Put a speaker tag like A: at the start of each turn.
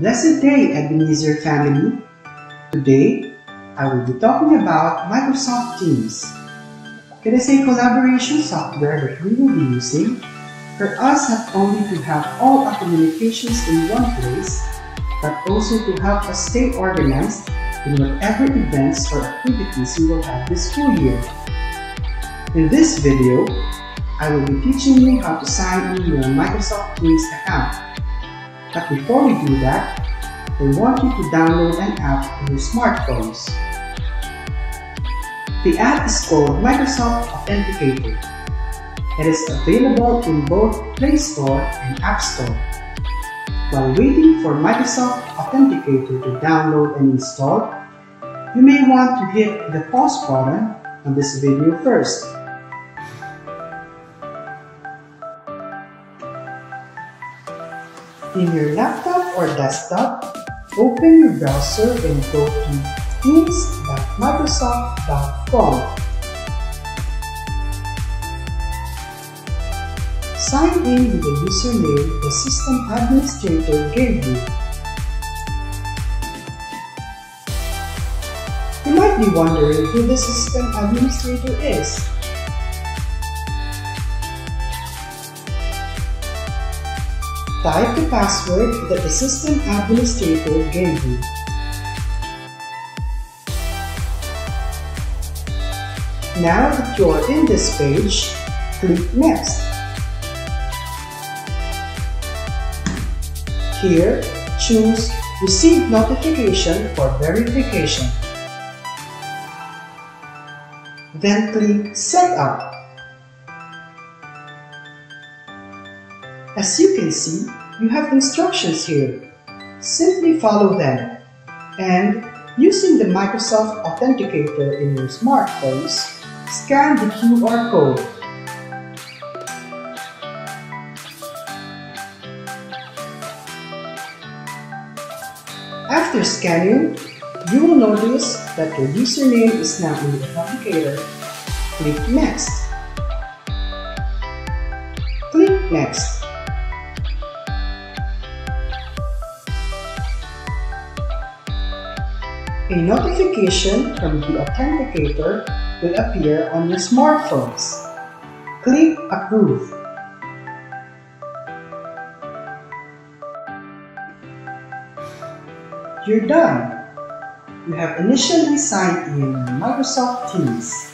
A: Blessed day, Ebenezer family. Today, I will be talking about Microsoft Teams. It is a collaboration software that we will be using for us not only to have all our communications in one place, but also to help us stay organized in whatever events or activities we will have this school year. In this video, I will be teaching you how to sign in your Microsoft Teams account. But before we do that, I want you to download an app on your smartphones. The app is called Microsoft Authenticator. It is available in both Play Store and App Store. While waiting for Microsoft Authenticator to download and install, you may want to hit the pause button on this video first. In your laptop or desktop, open your browser and go to teams.microsoft.com. Sign in with the username the system administrator gave you. You might be wondering who the system administrator is. Type the password the system administrator gave you. Now that you are in this page, click Next. Here, choose Receive Notification for Verification. Then click Set As you can see, you have instructions here. Simply follow them. And using the Microsoft Authenticator in your smartphones, scan the QR code. After scanning, you will notice that your username is now in the Authenticator. Click Next. Click Next. A notification from the authenticator will appear on your smartphones. Click Approve. You're done. You have initially signed in Microsoft Teams.